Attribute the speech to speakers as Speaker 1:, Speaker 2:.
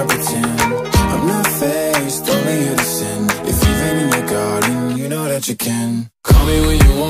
Speaker 1: I pretend I'm not faced, only here to sin. If you've in your garden, you know that you can. Call me when you want.